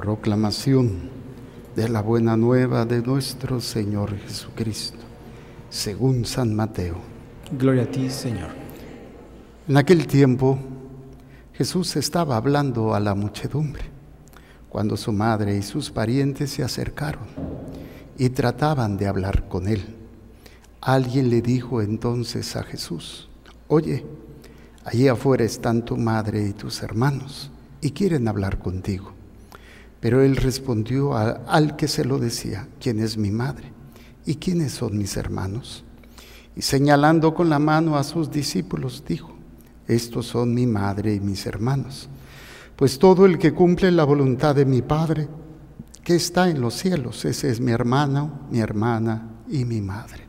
Proclamación de la buena nueva de nuestro Señor Jesucristo, según San Mateo. Gloria a ti, Señor. En aquel tiempo Jesús estaba hablando a la muchedumbre, cuando su madre y sus parientes se acercaron y trataban de hablar con él. Alguien le dijo entonces a Jesús, oye, allí afuera están tu madre y tus hermanos y quieren hablar contigo. Pero él respondió al que se lo decía, ¿quién es mi madre? ¿Y quiénes son mis hermanos? Y señalando con la mano a sus discípulos, dijo, estos son mi madre y mis hermanos. Pues todo el que cumple la voluntad de mi Padre, que está en los cielos, ese es mi hermano, mi hermana y mi madre.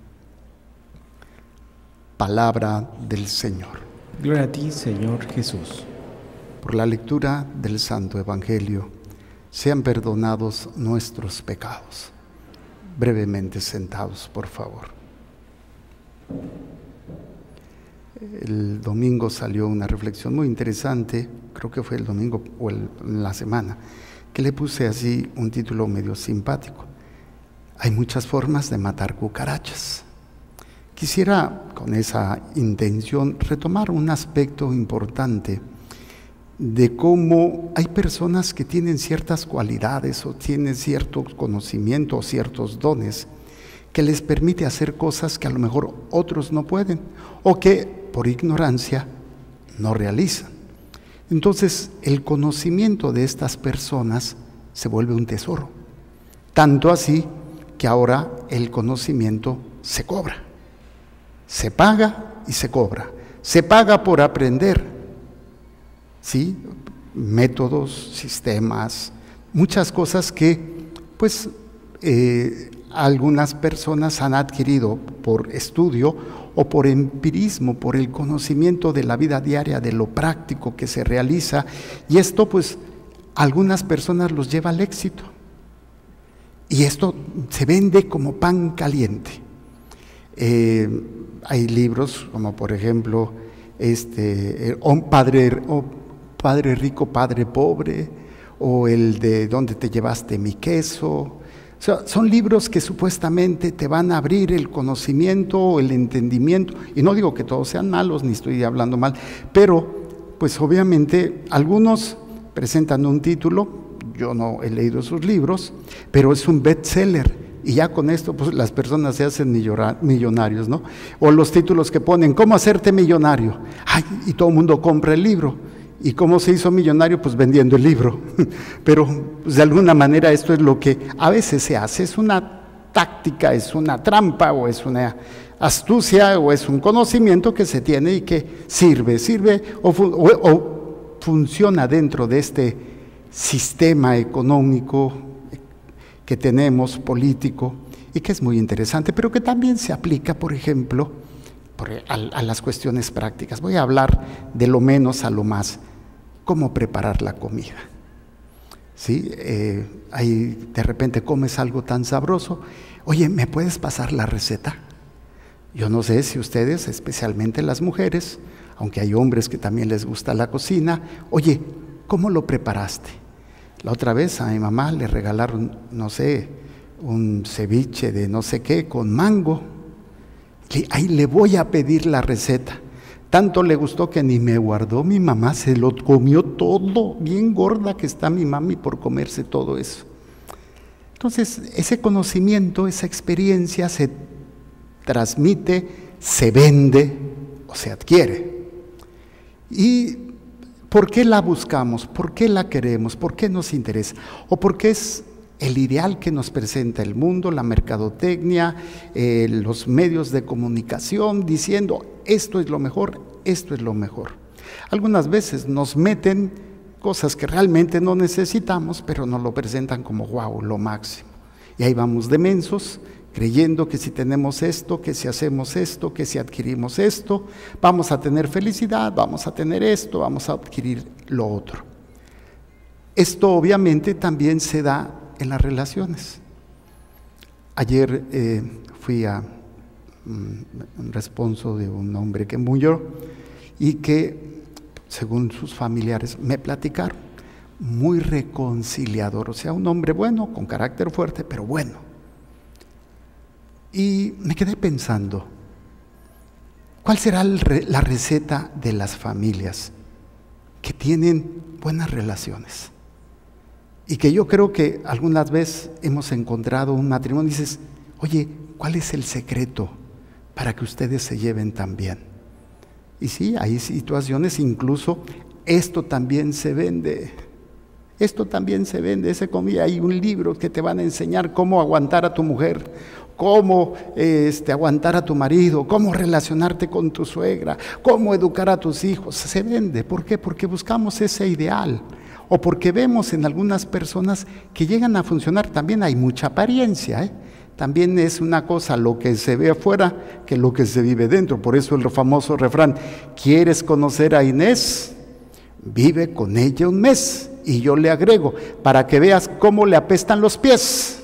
Palabra del Señor. Gloria a ti, Señor Jesús. Por la lectura del Santo Evangelio, sean perdonados nuestros pecados. Brevemente sentados, por favor. El domingo salió una reflexión muy interesante, creo que fue el domingo o la semana, que le puse así un título medio simpático. Hay muchas formas de matar cucarachas. Quisiera con esa intención retomar un aspecto importante de cómo hay personas que tienen ciertas cualidades o tienen cierto conocimiento o ciertos dones que les permite hacer cosas que a lo mejor otros no pueden o que por ignorancia no realizan. Entonces el conocimiento de estas personas se vuelve un tesoro. Tanto así que ahora el conocimiento se cobra. Se paga y se cobra. Se paga por aprender ¿sí? métodos, sistemas, muchas cosas que pues eh, algunas personas han adquirido por estudio o por empirismo, por el conocimiento de la vida diaria, de lo práctico que se realiza, y esto pues algunas personas los lleva al éxito. Y esto se vende como pan caliente. Eh, hay libros como por ejemplo este, un padre, Padre rico, Padre pobre, o el de ¿Dónde te llevaste mi queso? son libros que supuestamente te van a abrir el conocimiento, el entendimiento, y no digo que todos sean malos, ni estoy hablando mal, pero pues obviamente algunos presentan un título, yo no he leído sus libros, pero es un bestseller. Y ya con esto, pues las personas se hacen millonarios, ¿no? O los títulos que ponen, ¿cómo hacerte millonario? Ay, y todo el mundo compra el libro. ¿Y cómo se hizo millonario? Pues vendiendo el libro. Pero pues, de alguna manera esto es lo que a veces se hace. Es una táctica, es una trampa o es una astucia o es un conocimiento que se tiene y que sirve, sirve o, funciona dentro de este sistema económico que tenemos, político, y que es muy interesante, pero que también se aplica, por ejemplo, a, las cuestiones prácticas. Voy a hablar de lo menos a lo más cómo preparar la comida. ¿Sí? Eh, ahí de repente comes algo tan sabroso. Oye, ¿me puedes pasar la receta? Yo no sé si ustedes, especialmente las mujeres, aunque hay hombres que también les gusta la cocina, oye, ¿cómo lo preparaste? La otra vez a mi mamá le regalaron, no sé, un ceviche de no sé qué con mango. Y ahí le voy a pedir la receta. Tanto le gustó que ni me guardó mi mamá, se lo comió todo, bien gorda que está mi mami por comerse todo eso. Entonces, ese conocimiento, esa experiencia se transmite, se vende o se adquiere. ¿Y por qué la buscamos? ¿Por qué la queremos? ¿Por qué nos interesa? ¿O por qué es el ideal que nos presenta el mundo, la mercadotecnia, eh, los medios de comunicación, diciendo esto es lo mejor, esto es lo mejor. Algunas veces nos meten cosas que realmente no necesitamos, pero nos lo presentan como wow, lo máximo. Y ahí vamos demensos, creyendo que si tenemos esto, que si hacemos esto, que si adquirimos esto, vamos a tener felicidad, vamos a tener esto, vamos a adquirir lo otro. Esto obviamente también se da en las relaciones. Ayer eh, fui a un responso de un hombre que murió y que, según sus familiares, me platicaron. muy reconciliador, o sea, un hombre bueno, con carácter fuerte, pero bueno. Y me quedé pensando, ¿cuál será la receta de las familias que tienen buenas relaciones? Y que yo creo que algunas veces hemos encontrado un matrimonio y dices, oye, ¿cuál es el secreto para que ustedes se lleven tan bien? Y sí, hay situaciones, incluso esto también se vende. Esto también se vende, ese comida. Hay un libro que te van a enseñar cómo aguantar a tu mujer, cómo este, aguantar a tu marido, cómo relacionarte con tu suegra, cómo educar a tus hijos. Se vende. ¿Por qué? Porque buscamos ese ideal. O porque vemos en algunas personas que llegan a funcionar. También hay mucha apariencia. ¿eh? También es una cosa lo que se ve afuera que lo que se vive dentro. Por eso el famoso refrán, ¿quieres conocer a Inés? Vive con ella un mes y yo le agrego, para que veas cómo le apestan los pies.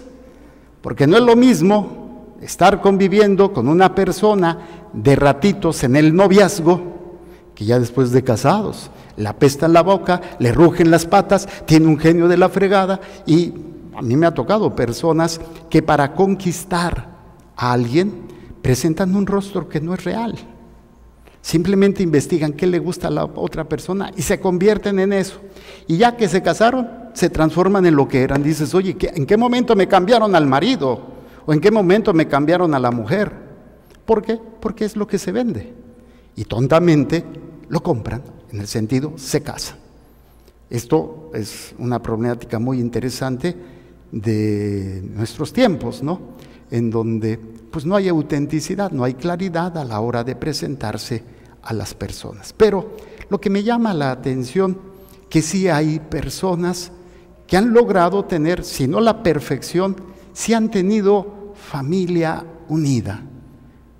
Porque no es lo mismo estar conviviendo con una persona de ratitos en el noviazgo que ya después de casados. Le apestan la boca, le rugen las patas, tiene un genio de la fregada y a mí me ha tocado personas que para conquistar a alguien presentan un rostro que no es real. Simplemente investigan qué le gusta a la otra persona y se convierten en eso. Y ya que se casaron, se transforman en lo que eran. Dices, oye, ¿en qué momento me cambiaron al marido? ¿O en qué momento me cambiaron a la mujer? ¿Por qué? Porque es lo que se vende. Y tontamente lo compran, en el sentido, se casan. Esto es una problemática muy interesante de nuestros tiempos, ¿no? En donde pues no hay autenticidad, no hay claridad a la hora de presentarse a las personas. Pero lo que me llama la atención, que sí hay personas que han logrado tener, si no la perfección, sí han tenido familia unida,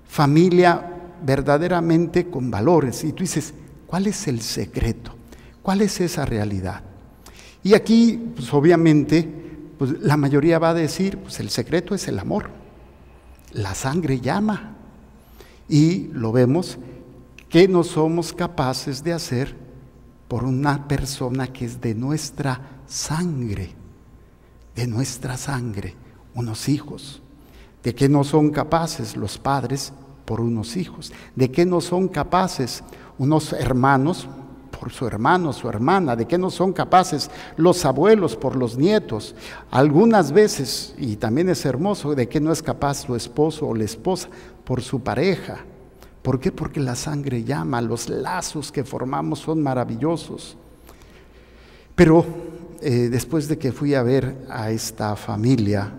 familia verdaderamente con valores. Y tú dices, ¿cuál es el secreto? ¿Cuál es esa realidad? Y aquí, pues obviamente, pues, la mayoría va a decir, pues el secreto es el amor. La sangre llama. Y lo vemos ¿Qué no somos capaces de hacer por una persona que es de nuestra sangre? De nuestra sangre, unos hijos. ¿De qué no son capaces los padres por unos hijos? ¿De qué no son capaces unos hermanos por su hermano, su hermana, de qué no son capaces los abuelos por los nietos. Algunas veces, y también es hermoso, de qué no es capaz su esposo o la esposa por su pareja. ¿Por qué? Porque la sangre llama, los lazos que formamos son maravillosos. Pero eh, después de que fui a ver a esta familia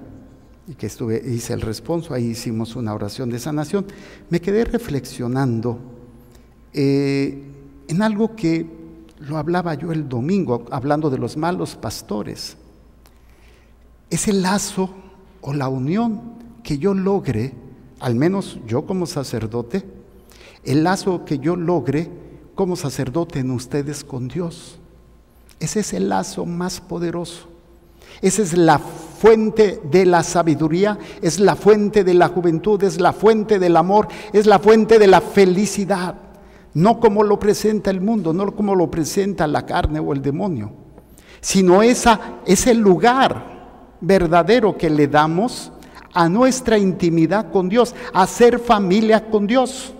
y que estuve, hice el responso, ahí hicimos una oración de sanación, me quedé reflexionando eh, en algo que lo hablaba yo el domingo, hablando de los malos pastores. Ese lazo o la unión que yo logre, al menos yo como sacerdote, el lazo que yo logre como sacerdote en ustedes con Dios. Ese es el lazo más poderoso. Esa es la fuente de la sabiduría, es la fuente de la juventud, es la fuente del amor, es la fuente de la felicidad. No como lo presenta el mundo, no como lo presenta la carne o el demonio, sino esa, ese lugar verdadero que le damos a nuestra intimidad con Dios, a ser familia con Dios.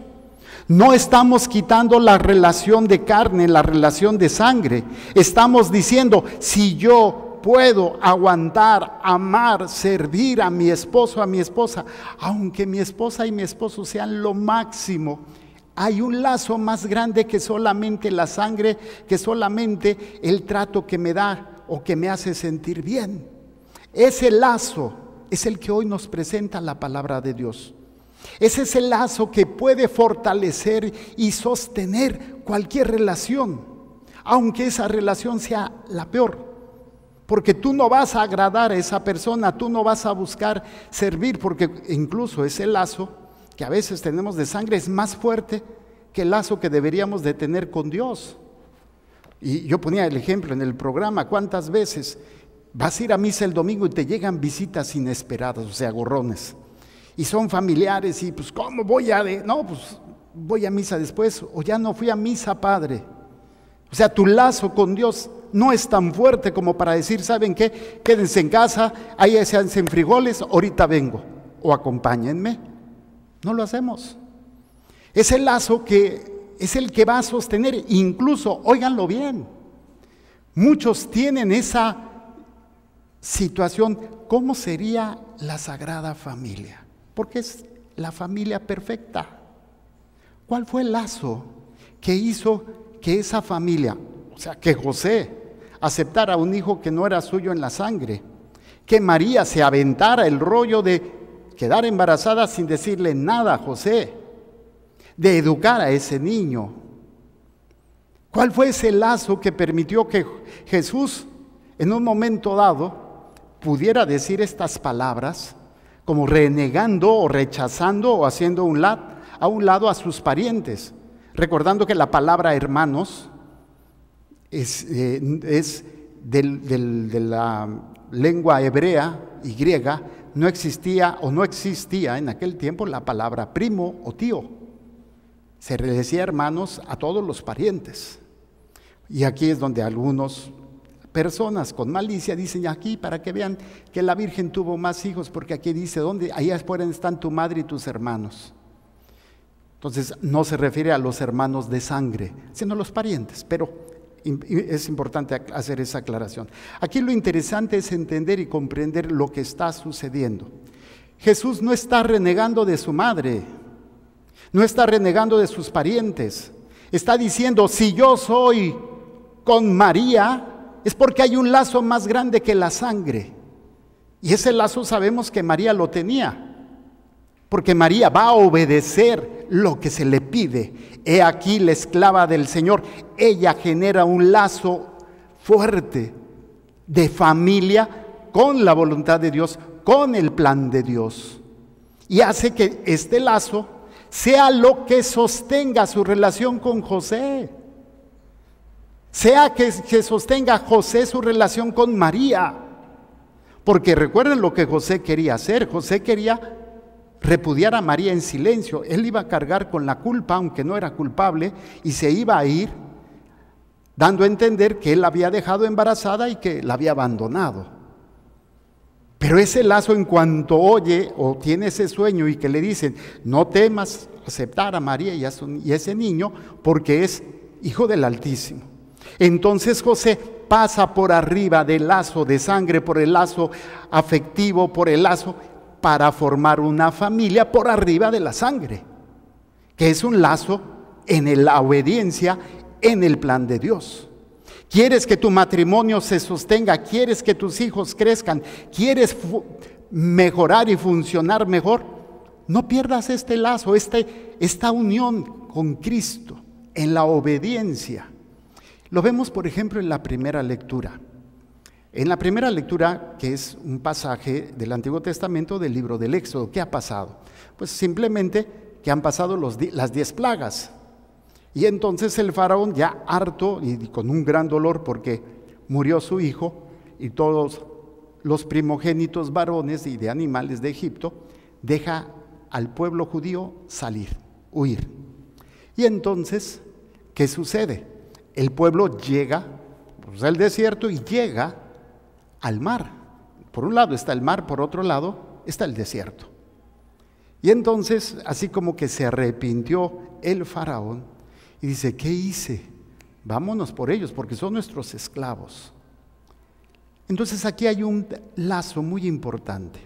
No estamos quitando la relación de carne, la relación de sangre. Estamos diciendo, si yo puedo aguantar, amar, servir a mi esposo, a mi esposa, aunque mi esposa y mi esposo sean lo máximo, hay un lazo más grande que solamente la sangre, que solamente el trato que me da o que me hace sentir bien. Ese lazo es el que hoy nos presenta la palabra de Dios. Ese es el lazo que puede fortalecer y sostener cualquier relación, aunque esa relación sea la peor. Porque tú no vas a agradar a esa persona, tú no vas a buscar servir, porque incluso ese lazo que a veces tenemos de sangre es más fuerte que el lazo que deberíamos de tener con Dios. Y yo ponía el ejemplo en el programa, ¿cuántas veces vas a ir a misa el domingo y te llegan visitas inesperadas, o sea, gorrones? y son familiares y pues ¿cómo voy a? No, pues voy a misa después o ya no fui a misa, Padre. O sea, tu lazo con Dios no es tan fuerte como para decir, ¿saben qué? Quédense en casa, ahí se hacen frijoles, ahorita vengo, o acompáñenme. No lo hacemos. Es el lazo que es el que va a sostener, incluso, óiganlo bien, muchos tienen esa situación, ¿cómo sería la Sagrada Familia? Porque es la familia perfecta. ¿Cuál fue el lazo que hizo que esa familia, o sea, que José aceptara un hijo que no era suyo en la sangre, que María se aventara el rollo de quedar embarazada sin decirle nada a José, de educar a ese niño. ¿Cuál fue ese lazo que permitió que Jesús en un momento dado pudiera decir estas palabras como renegando o rechazando o haciendo un a un lado a sus parientes? Recordando que la palabra hermanos es, eh, de la lengua hebrea y griega, no existía o no existía en aquel tiempo la palabra primo o tío. Se le decía hermanos a todos los parientes. Y aquí es donde algunas personas con malicia dicen aquí para que vean que la Virgen tuvo más hijos, porque aquí dice, ¿dónde? Ahí están tu madre y tus hermanos. Entonces no se refiere a los hermanos de sangre, sino a los parientes, pero es importante hacer esa aclaración. Aquí lo interesante es entender y comprender lo que está sucediendo. Jesús no está renegando de su madre, no está renegando de sus parientes, está diciendo, si yo soy con María, es porque hay un lazo más grande que la sangre. Y ese lazo sabemos que María lo tenía porque María va a obedecer lo que se le pide. He aquí la esclava del Señor. Ella genera un lazo fuerte de familia con la voluntad de Dios, con el plan de Dios. Y hace que este lazo sea lo que sostenga su relación con José. Sea que, que sostenga José su relación con María. Porque recuerden lo que José quería hacer. José quería repudiar a María en silencio. Él iba a cargar con la culpa, aunque no era culpable, y se iba a ir dando a entender que él la había dejado embarazada y que la había abandonado. Pero ese lazo en cuanto oye o tiene ese sueño y que le dicen, no temas aceptar a María y a, y ese niño porque es hijo del Altísimo. Entonces José pasa por arriba del lazo de sangre, por el lazo afectivo, por el lazo, para formar una familia por arriba de la sangre, que es un lazo en la obediencia, en el plan de Dios. ¿Quieres que tu matrimonio se sostenga? ¿Quieres que tus hijos crezcan? ¿Quieres mejorar y funcionar mejor? No pierdas este lazo, este, esta unión con Cristo en la obediencia. Lo vemos, por ejemplo, en la primera lectura. En la primera lectura, que es un pasaje del Antiguo Testamento del libro del Éxodo, ¿qué ha pasado? Pues simplemente que han pasado las diez plagas. Y entonces el faraón, ya harto y con un gran dolor porque murió su hijo y todos los primogénitos varones y de animales de Egipto, deja al pueblo judío salir, huir. Y entonces, ¿qué sucede? El pueblo llega pues, al desierto y llega al mar. Por un lado está el mar, por otro lado está el desierto. Y entonces, así como que se arrepintió el faraón y dice, ¿qué hice? Vámonos por ellos, porque son nuestros esclavos. Entonces aquí hay un lazo muy importante.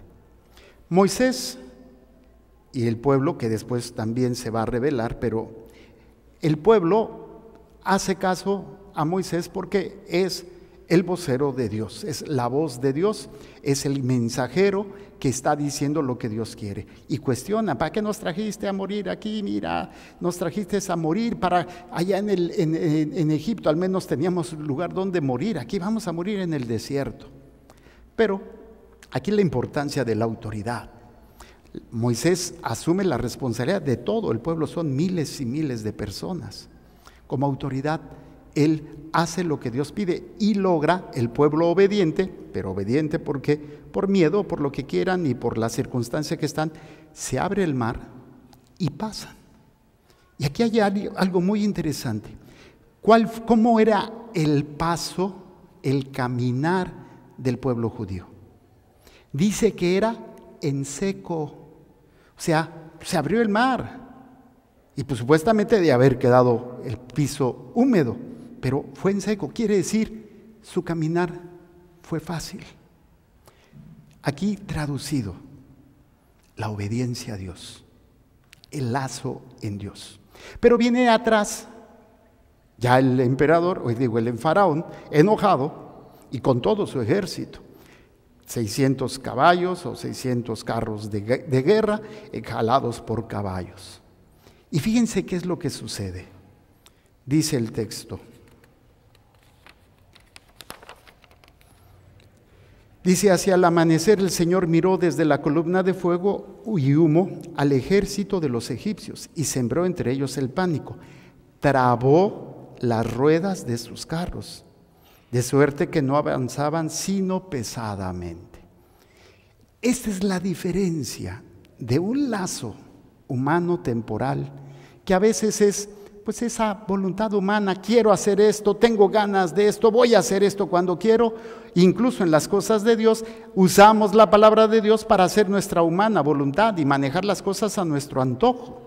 Moisés y el pueblo, que después también se va a revelar, pero el pueblo hace caso a Moisés porque es el vocero de Dios, es la voz de Dios, es el mensajero que está diciendo lo que Dios quiere. Y cuestiona, ¿para qué nos trajiste a morir aquí? Mira, nos trajiste a morir para allá en, el, en, Egipto, al menos teníamos lugar donde morir, aquí vamos a morir en el desierto. Pero aquí la importancia de la autoridad. Moisés asume la responsabilidad de todo el pueblo, son miles y miles de personas. Como autoridad, él hace lo que Dios pide y logra el pueblo obediente, pero obediente porque por miedo, por lo que quieran y por la circunstancia que están, se abre el mar y pasan. Y aquí hay algo muy interesante. ¿Cuál, ¿Cómo era el paso el caminar del pueblo judío. Dice que era en seco, o sea, se abrió el mar y pues supuestamente de haber quedado el piso húmedo, pero fue en seco, quiere decir su caminar fue fácil. Aquí traducido, la obediencia a Dios, el lazo en Dios. Pero viene atrás ya el emperador, hoy digo el faraón, enojado y con todo su ejército. 600 caballos o 600 carros de, de guerra jalados por caballos. Y fíjense qué es lo que sucede. Dice el texto. Dice, hacia el amanecer el Señor miró desde la columna de fuego y humo al ejército de los egipcios y sembró entre ellos el pánico. Trabó las ruedas de sus carros, de suerte que no avanzaban sino pesadamente. Esta es la diferencia de un lazo humano temporal, que a veces es pues esa voluntad humana, quiero hacer esto, tengo ganas de esto, voy a hacer esto cuando quiero, incluso en las cosas de Dios, usamos la palabra de Dios para hacer nuestra humana voluntad y manejar las cosas a nuestro antojo.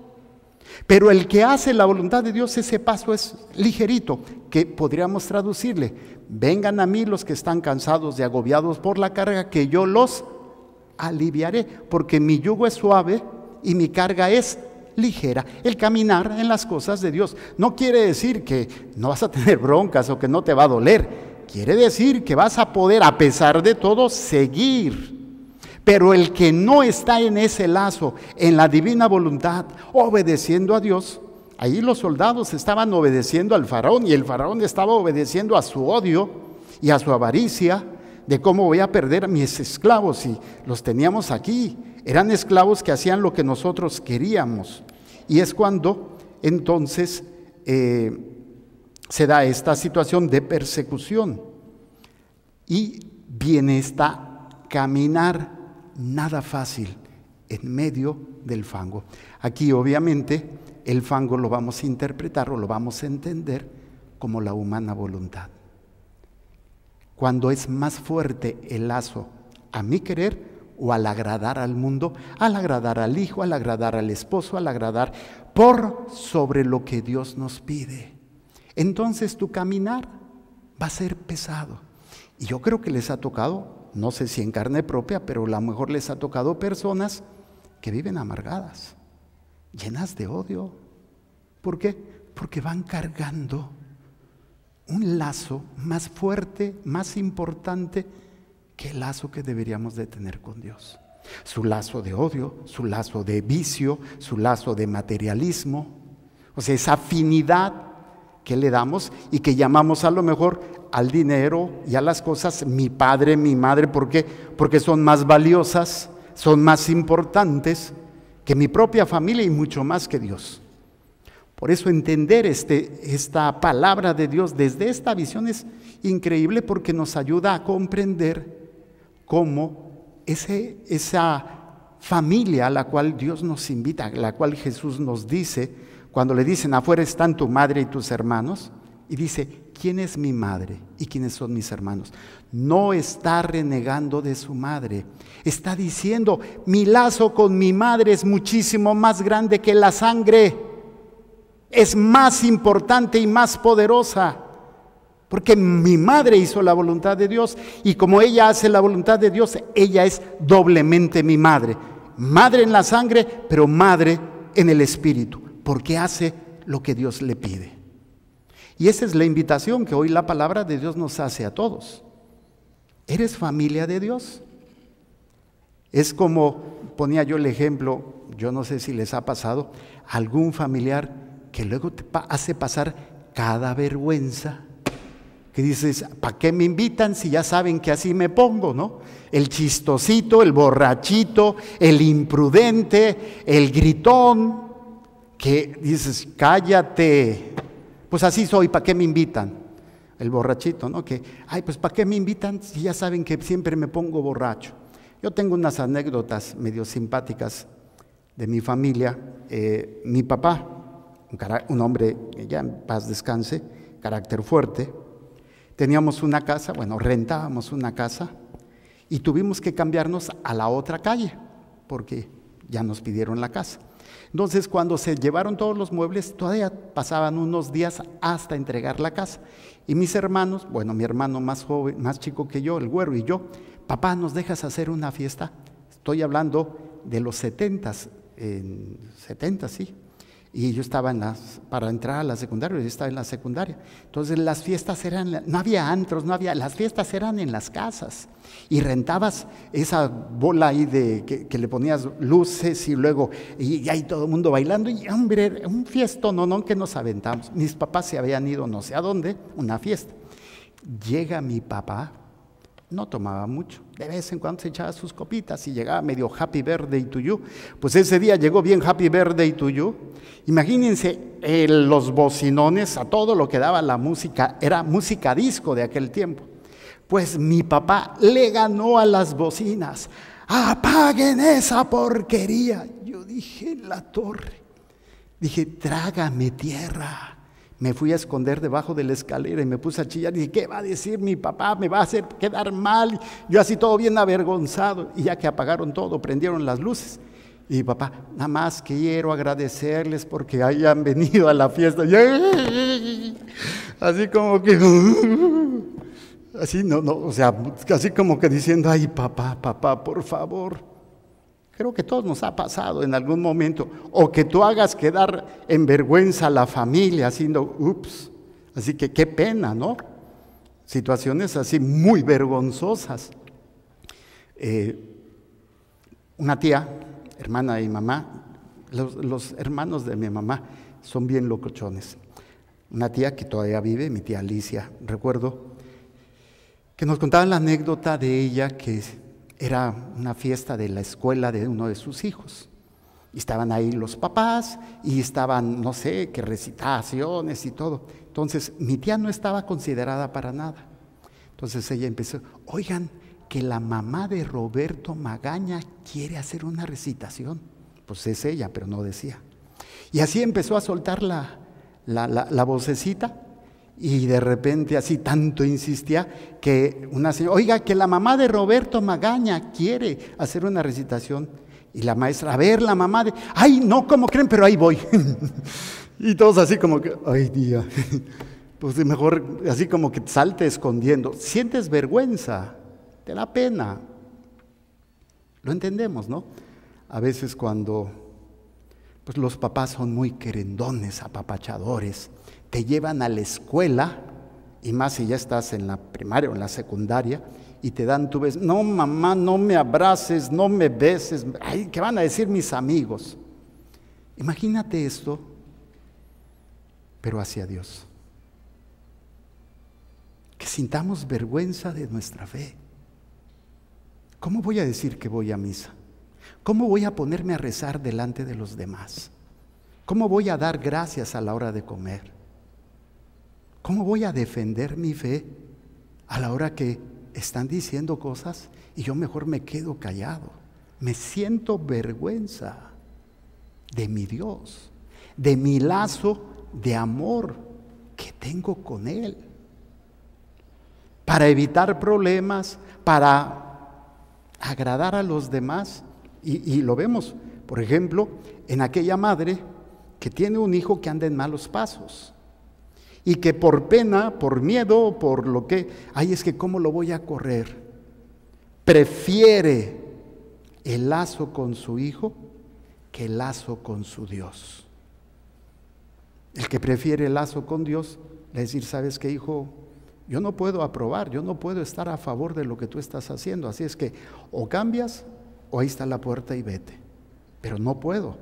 Pero el que hace la voluntad de Dios, ese paso es ligerito, que podríamos traducirle, vengan a mí los que están cansados y agobiados por la carga, que yo los aliviaré, porque mi yugo es suave y mi carga es ligera el caminar en las cosas de Dios. No quiere decir que no vas a tener broncas o que no te va a doler. Quiere decir que vas a poder, a pesar de todo, seguir. Pero el que no está en ese lazo, en la divina voluntad, obedeciendo a Dios, ahí los soldados estaban obedeciendo al faraón y el faraón estaba obedeciendo a su odio y a su avaricia de cómo voy a perder a mis esclavos y los teníamos aquí. Eran esclavos que hacían lo que nosotros queríamos. Y es cuando entonces eh, se da esta situación de persecución. Y viene esta caminar nada fácil en medio del fango. Aquí obviamente el fango lo vamos a interpretar o lo vamos a entender como la humana voluntad. Cuando es más fuerte el lazo a mi querer o al agradar al mundo, al agradar al hijo, al agradar al esposo, al agradar por sobre lo que Dios nos pide. Entonces tu caminar va a ser pesado. Y yo creo que les ha tocado, no sé si en carne propia, pero a lo mejor les ha tocado personas que viven amargadas, llenas de odio. ¿Por qué? Porque van cargando un lazo más fuerte, más importante qué lazo que deberíamos de tener con Dios. Su lazo de odio, su lazo de vicio, su lazo de materialismo, o sea, esa afinidad que le damos y que llamamos a lo mejor al dinero y a las cosas mi padre, mi madre, ¿por qué? Porque son más valiosas, son más importantes que mi propia familia y mucho más que Dios. Por eso entender este, esta palabra de Dios desde esta visión es increíble porque nos ayuda a comprender como ese, esa familia a la cual Dios nos invita, a la cual Jesús nos dice, cuando le dicen, afuera están tu madre y tus hermanos, y dice, ¿quién es mi madre y quiénes son mis hermanos? No está renegando de su madre, está diciendo, mi lazo con mi madre es muchísimo más grande que la sangre, es más importante y más poderosa. Porque mi madre hizo la voluntad de Dios y como ella hace la voluntad de Dios, ella es doblemente mi madre. Madre en la sangre, pero madre en el espíritu, porque hace lo que Dios le pide. Y esa es la invitación que hoy la palabra de Dios nos hace a todos. ¿Eres familia de Dios? Es como ponía yo el ejemplo, yo no sé si les ha pasado, algún familiar que luego te hace pasar cada vergüenza que dices, ¿para qué me invitan si ya saben que así me pongo, no? El chistosito, el borrachito, el imprudente, el gritón, que dices, cállate, pues así soy, ¿para qué me invitan? El borrachito, ¿no? Que, ay, pues ¿para qué me invitan si ya saben que siempre me pongo borracho? Yo tengo unas anécdotas medio simpáticas de mi familia. Eh, mi papá, un, hombre, ya en paz descanse, carácter fuerte, Teníamos una casa, bueno, rentábamos una casa y tuvimos que cambiarnos a la otra calle porque ya nos pidieron la casa. Entonces, cuando se llevaron todos los muebles, todavía pasaban unos días hasta entregar la casa. Y mis hermanos, bueno, mi hermano más joven, más chico que yo, el güero y yo, papá, ¿nos dejas hacer una fiesta? Estoy hablando de los setentas, en 70, sí. Y yo estaba en las, para entrar a la secundaria, yo estaba en la secundaria. Entonces las fiestas eran, no había antros, no había, las fiestas eran en las casas. Y rentabas esa bola ahí de que, le ponías luces y luego, y, ahí todo el mundo bailando. Y hombre, un fiesto, no, no, que nos aventamos. Mis papás se habían ido no sé a dónde, una fiesta. Llega mi papá, no tomaba mucho. De vez en cuando se echaba sus copitas y llegaba medio happy birthday to you. Pues ese día llegó bien happy birthday to you. Imagínense los bocinones, a todo lo que daba la música, era música disco de aquel tiempo. Pues mi papá le ganó a las bocinas. Apaguen esa porquería. Yo dije, la torre. Dije, trágame tierra. Me fui a esconder debajo de la escalera y me puse a chillar y dije, ¿qué va a decir mi papá? Me va a hacer quedar mal. Yo así todo bien avergonzado. Y ya que apagaron todo, prendieron las luces. Y papá, nada más quiero agradecerles porque hayan venido a la fiesta. Así como que, así no, no, o sea, así como que diciendo, ay papá, papá, por favor. Creo que todos nos ha pasado en algún momento. O que tú hagas quedar en vergüenza a la familia haciendo, ups. Así que qué pena, ¿no? Situaciones así muy vergonzosas. Eh, una tía, hermana de mi mamá, los, los, hermanos de mi mamá son bien locochones. Una tía que todavía vive, mi tía Alicia, recuerdo, que nos contaba la anécdota de ella que era una fiesta de la escuela de uno de sus hijos. Y estaban ahí los papás y estaban, no sé, qué recitaciones y todo. Entonces, mi tía no estaba considerada para nada. Entonces ella empezó, oigan, que la mamá de Roberto Magaña quiere hacer una recitación. Pues es ella, pero no decía. Y así empezó a soltar la, la, la vocecita y de repente así tanto insistía que una señora, oiga, que la mamá de Roberto Magaña quiere hacer una recitación. Y la maestra, a ver, la mamá de, ay, no, como creen? Pero ahí voy. y todos así como que, ay, día. pues mejor así como que salte escondiendo. Sientes vergüenza, te da pena. Lo entendemos, ¿no? A veces cuando pues los papás son muy querendones, apapachadores, te llevan a la escuela, y más si ya estás en la primaria o en la secundaria, y te dan tu beso. No, mamá, no me abraces, no me beses. Ay, ¿Qué van a decir mis amigos? Imagínate esto, pero hacia Dios. Que sintamos vergüenza de nuestra fe. ¿Cómo voy a decir que voy a misa? ¿Cómo voy a ponerme a rezar delante de los demás? ¿Cómo voy a dar gracias a la hora de comer? ¿Cómo voy a defender mi fe a la hora que están diciendo cosas y yo mejor me quedo callado? Me siento vergüenza de mi Dios, de mi lazo de amor que tengo con Él. Para evitar problemas, para agradar a los demás. Y, lo vemos, por ejemplo, en aquella madre que tiene un hijo que anda en malos pasos y que por pena, por miedo, por lo que, ay, es que cómo lo voy a correr, prefiere el lazo con su hijo que el lazo con su Dios. El que prefiere el lazo con Dios, le decir, ¿sabes qué, hijo? Yo no puedo aprobar, yo no puedo estar a favor de lo que tú estás haciendo. Así es que o cambias o ahí está la puerta y vete. Pero no puedo.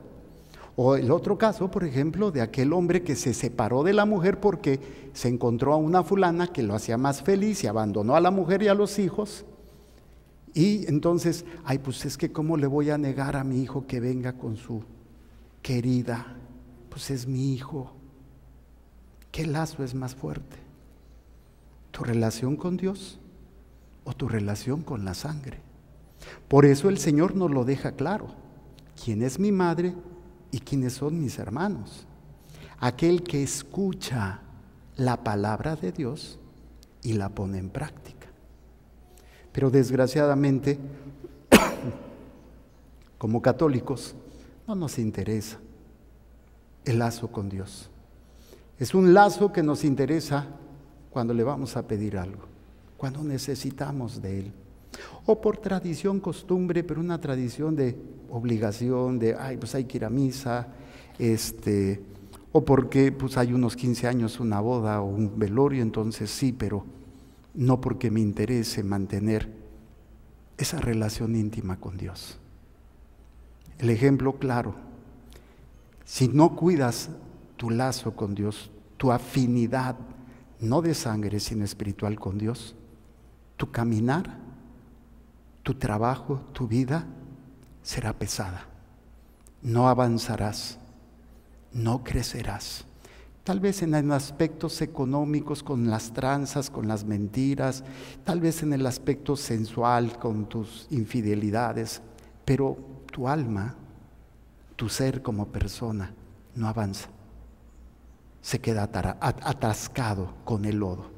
O el otro caso, por ejemplo, de aquel hombre que se separó de la mujer porque se encontró a una fulana que lo hacía más feliz y abandonó a la mujer y a los hijos. Y entonces, ay, pues es que cómo le voy a negar a mi hijo que venga con su querida. Pues es mi hijo. ¿Qué lazo es más fuerte? ¿Tu relación con Dios o tu relación con la sangre? Por eso el Señor nos lo deja claro. ¿Quién es mi madre? ¿Y quiénes son mis hermanos? Aquel que escucha la palabra de Dios y la pone en práctica. Pero desgraciadamente, como católicos, no nos interesa el lazo con Dios. Es un lazo que nos interesa cuando le vamos a pedir algo, cuando necesitamos de Él. O por tradición, costumbre, pero una tradición de obligación, de, ay, pues hay que ir a misa, este, o porque pues hay unos 15 años una boda o un velorio, entonces sí, pero no porque me interese mantener esa relación íntima con Dios. El ejemplo claro, si no cuidas tu lazo con Dios, tu afinidad, no de sangre, sino espiritual con Dios, tu caminar, tu trabajo, tu vida será pesada. No avanzarás, no crecerás. Tal vez en aspectos económicos, con las tranzas, con las mentiras, tal vez en el aspecto sensual, con tus infidelidades, pero tu alma, tu ser como persona, no avanza. Se queda atascado con el lodo.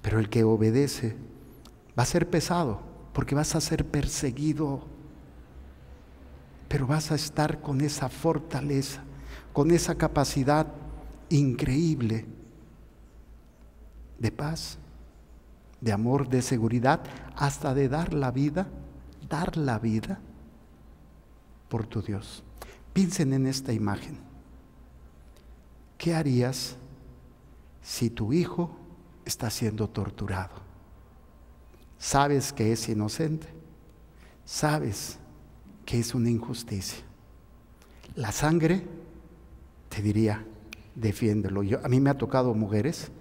Pero el que obedece va a ser pesado, porque vas a ser perseguido, pero vas a estar con esa fortaleza, con esa capacidad increíble de paz, de amor, de seguridad, hasta de dar la vida, dar la vida por tu Dios. Piensen en esta imagen. ¿Qué harías si tu hijo está siendo torturado? Sabes que es inocente, sabes que es una injusticia. La sangre te diría, defiéndelo. Yo, a mí me ha tocado mujeres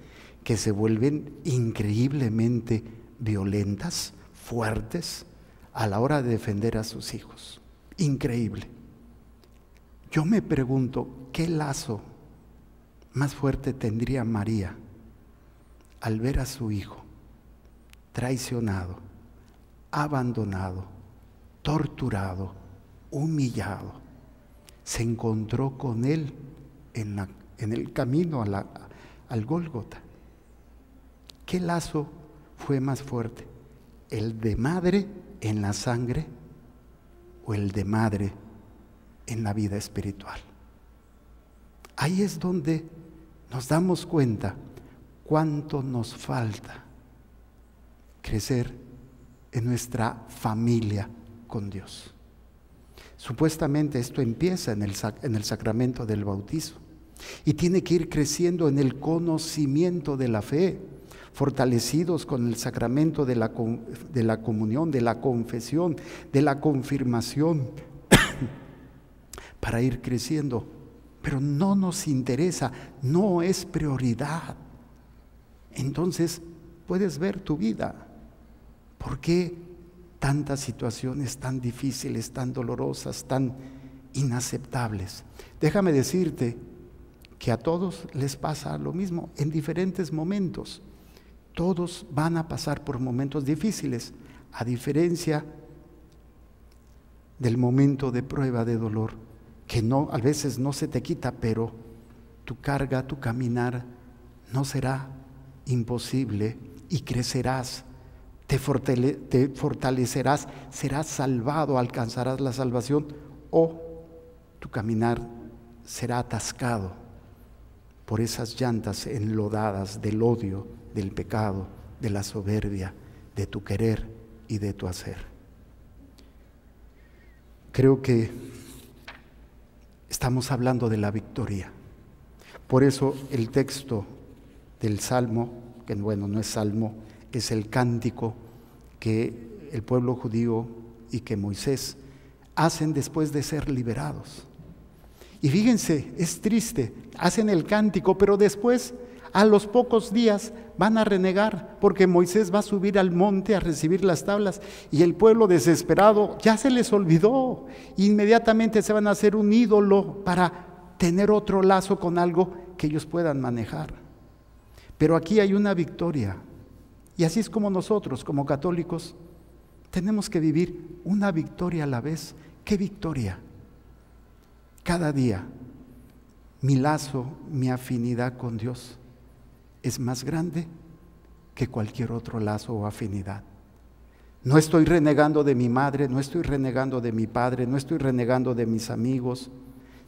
que se vuelven increíblemente violentas, fuertes, a la hora de defender a sus hijos. Increíble. Yo me pregunto, ¿qué lazo más fuerte tendría María al ver a su hijo traicionado, abandonado, torturado, humillado? Se encontró con él en el camino al Gólgota. ¿Qué lazo fue más fuerte? ¿El de madre en la sangre o el de madre en la vida espiritual? Ahí es donde nos damos cuenta cuánto nos falta crecer en nuestra familia con Dios. Supuestamente esto empieza en el, en el sacramento del bautizo y tiene que ir creciendo en el conocimiento de la fe, fortalecidos con el sacramento de la, de la comunión, de la confesión, de la confirmación, para ir creciendo. Pero no nos interesa, no es prioridad. Entonces puedes ver tu vida. ¿Por qué tantas situaciones tan difíciles, tan dolorosas, tan inaceptables? Déjame decirte que a todos les pasa lo mismo en diferentes momentos. Todos van a pasar por momentos difíciles, a diferencia del momento de prueba de dolor, que no a veces no se te quita, pero tu carga, tu caminar no será imposible y crecerás, te, fortalecerás, serás salvado, alcanzarás la salvación o tu caminar será atascado por esas llantas enlodadas del odio, del pecado, de la soberbia, de tu querer y de tu hacer. Creo que estamos hablando de la victoria. Por eso el texto del Salmo, que bueno, no es Salmo, es el cántico que el pueblo judío y que Moisés hacen después de ser liberados. Y fíjense, es triste, hacen el cántico, pero después, a los pocos días, van a renegar, porque Moisés va a subir al monte a recibir las tablas y el pueblo desesperado ya se les olvidó. Inmediatamente se van a hacer un ídolo para tener otro lazo con algo que ellos puedan manejar. Pero aquí hay una victoria. Y así es como nosotros, como católicos, tenemos que vivir una victoria a la vez. ¿Qué victoria? cada día mi lazo, mi afinidad con Dios es más grande que cualquier otro lazo o afinidad. No estoy renegando de mi madre, no estoy renegando de mi padre, no estoy renegando de mis amigos.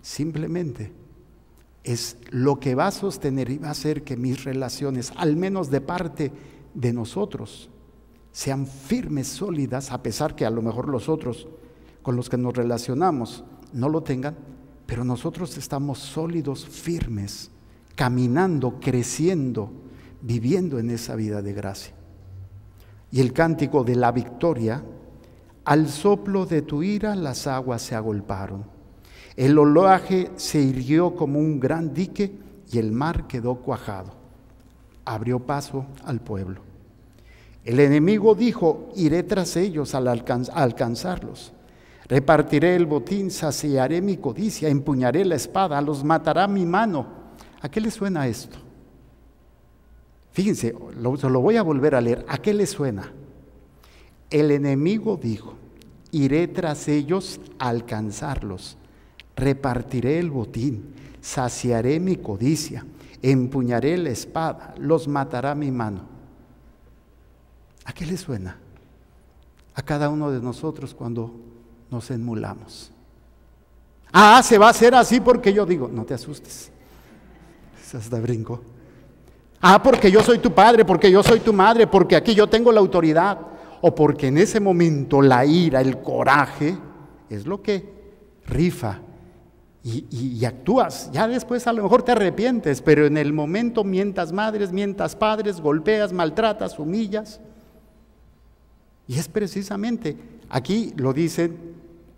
Simplemente es lo que va a sostener y va a hacer que mis relaciones, al menos de parte de nosotros, sean firmes, sólidas, a pesar que a lo mejor los otros con los que nos relacionamos no lo tengan, pero nosotros estamos sólidos, firmes, caminando, creciendo, viviendo en esa vida de gracia. Y el cántico de la victoria, al soplo de tu ira las aguas se agolparon, el oleaje se irguió como un gran dique y el mar quedó cuajado. Abrió paso al pueblo. El enemigo dijo, iré tras ellos al alcanzarlos. Repartiré el botín, saciaré mi codicia, empuñaré la espada, los matará mi mano. ¿A qué le suena esto? Fíjense, lo, lo voy a volver a leer. ¿A qué le suena? El enemigo dijo, iré tras ellos a alcanzarlos. Repartiré el botín, saciaré mi codicia, empuñaré la espada, los matará mi mano. ¿A qué le suena? A cada uno de nosotros cuando nos enmulamos. Ah, se va a hacer así porque yo digo, no te asustes. Es hasta brinco. Ah, porque yo soy tu padre, porque yo soy tu madre, porque aquí yo tengo la autoridad. O porque en ese momento la ira, el coraje, es lo que rifa. Y, actúas. Ya después a lo mejor te arrepientes, pero en el momento mientas madres, mientas padres, golpeas, maltratas, humillas. Y es precisamente, aquí lo dicen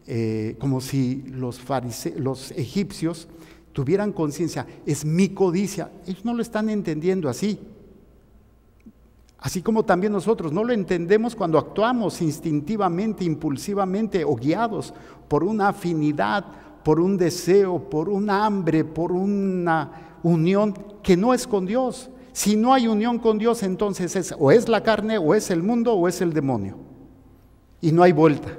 eh, como si los, los egipcios tuvieran conciencia, es mi codicia. Ellos no lo están entendiendo así. Así como también nosotros no lo entendemos cuando actuamos instintivamente, impulsivamente o guiados por una afinidad, por un deseo, por un hambre, por una unión que no es con Dios. Si no hay unión con Dios, entonces es o es la carne, o es el mundo, o es el demonio. Y no hay vuelta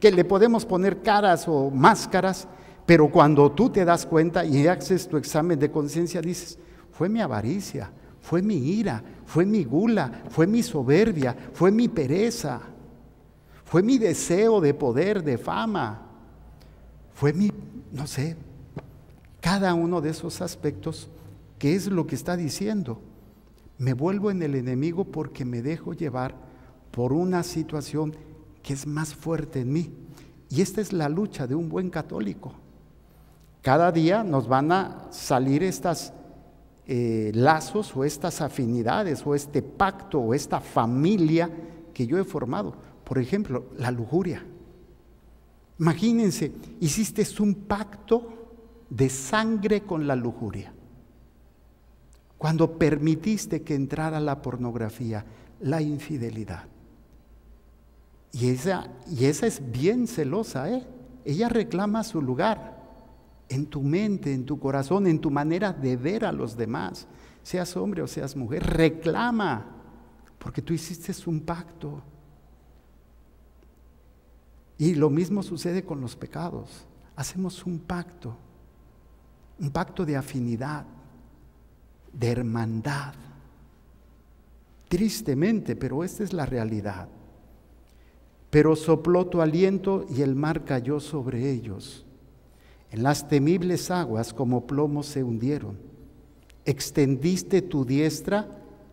que le podemos poner caras o máscaras, pero cuando tú te das cuenta y haces tu examen de conciencia, dices, fue mi avaricia, fue mi ira, fue mi gula, fue mi soberbia, fue mi pereza, fue mi deseo de poder, de fama, fue mi, no sé, cada uno de esos aspectos, ¿qué es lo que está diciendo? Me vuelvo en el enemigo porque me dejo llevar por una situación que es más fuerte en mí. Y esta es la lucha de un buen católico. Cada día nos van a salir estas eh, lazos o estas afinidades o este pacto o esta familia que yo he formado. Por ejemplo, la lujuria. Imagínense, hiciste un pacto de sangre con la lujuria. Cuando permitiste que entrara la pornografía, la infidelidad. Y esa, y esa es bien celosa, ¿eh? Ella reclama su lugar en tu mente, en tu corazón, en tu manera de ver a los demás, seas hombre o seas mujer, reclama, porque tú hiciste un pacto. Y lo mismo sucede con los pecados. Hacemos un pacto, un pacto de afinidad, de hermandad. Tristemente, pero esta es la realidad. Pero sopló tu aliento y el mar cayó sobre ellos. En las temibles aguas como plomo se hundieron. Extendiste tu diestra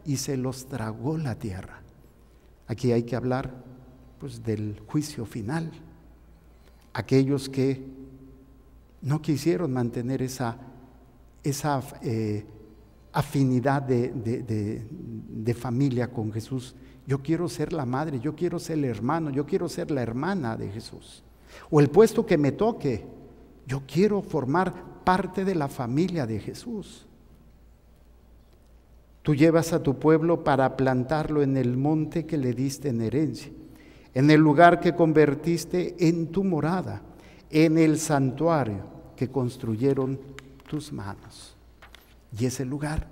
y se los tragó la tierra. Aquí hay que hablar pues del juicio final. Aquellos que no quisieron mantener esa, esa eh, afinidad de, de familia con Jesús yo quiero ser la madre, yo quiero ser el hermano, yo quiero ser la hermana de Jesús. O el puesto que me toque, yo quiero formar parte de la familia de Jesús. Tú llevas a tu pueblo para plantarlo en el monte que le diste en herencia, en el lugar que convertiste en tu morada, en el santuario que construyeron tus manos. Y ese lugar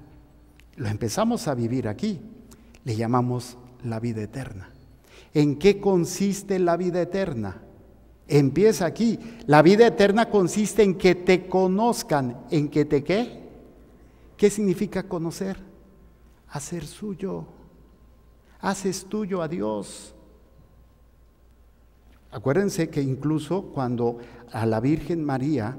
lo empezamos a vivir aquí. Le llamamos la vida eterna. ¿En qué consiste la vida eterna? Empieza aquí. La vida eterna consiste en que te conozcan. ¿En que te qué? ¿Qué significa conocer? Hacer suyo. Haces tuyo a Dios. Acuérdense que incluso cuando a la Virgen María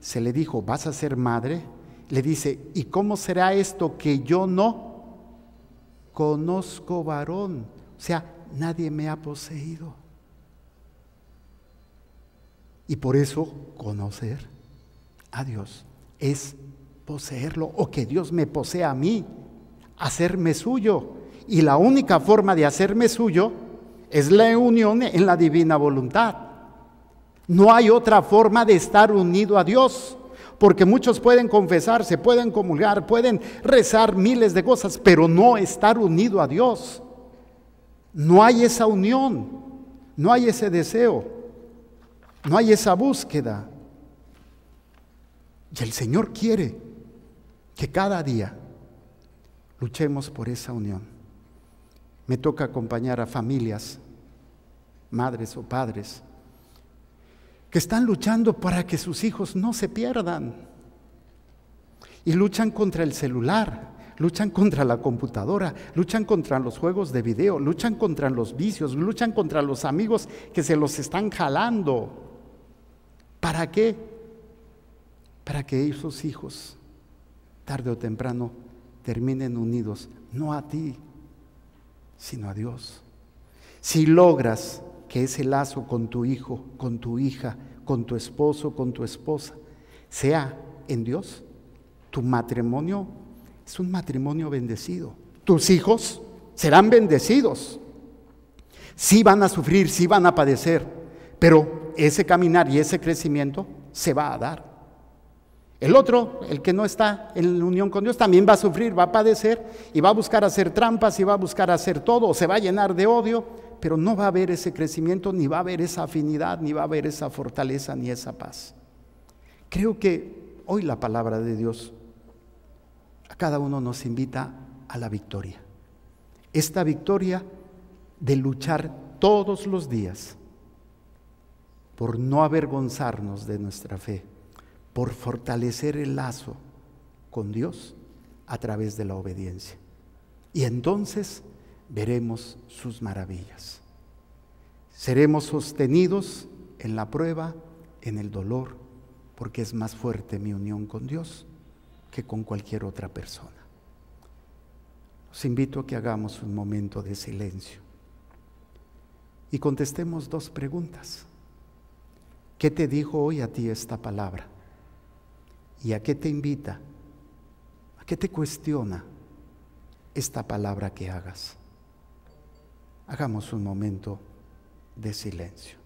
se le dijo, vas a ser madre, le dice, ¿y cómo será esto que yo no conozco varón? O sea, nadie me ha poseído. Y por eso conocer a Dios es poseerlo o que Dios me posea a mí, hacerme suyo. Y la única forma de hacerme suyo es la unión en la divina voluntad. No hay otra forma de estar unido a Dios, porque muchos pueden confesarse, pueden comulgar, pueden rezar miles de cosas, pero no estar unido a Dios. No hay esa unión, no hay ese deseo, no hay esa búsqueda. Y el Señor quiere que cada día luchemos por esa unión. Me toca acompañar a familias, madres o padres, que están luchando para que sus hijos no se pierdan. Y luchan contra el celular, luchan contra la computadora, luchan contra los juegos de video, luchan contra los vicios, luchan contra los amigos que se los están jalando. ¿Para qué? Para que esos hijos, tarde o temprano, terminen unidos, no a ti, sino a Dios. Si logras que ese lazo con tu hijo, con tu hija, con tu esposo, con tu esposa, sea en Dios, tu matrimonio es un matrimonio bendecido. Tus hijos serán bendecidos. Sí van a sufrir, sí van a padecer, pero ese caminar y ese crecimiento se va a dar. El otro, el que no está en unión con Dios, también va a sufrir, va a padecer y va a buscar hacer trampas y va a buscar hacer todo, o se va a llenar de odio, pero no va a haber ese crecimiento, ni va a haber esa afinidad, ni va a haber esa fortaleza, ni esa paz. Creo que hoy la palabra de Dios a cada uno nos invita a la victoria. Esta victoria de luchar todos los días por no avergonzarnos de nuestra fe por fortalecer el lazo con Dios a través de la obediencia. Y entonces veremos sus maravillas. Seremos sostenidos en la prueba, en el dolor, porque es más fuerte mi unión con Dios que con cualquier otra persona. Os invito a que hagamos un momento de silencio y contestemos dos preguntas. ¿Qué te dijo hoy a ti esta palabra? ¿Y a qué te invita? ¿A qué te cuestiona esta palabra que hagas? Hagamos un momento de silencio.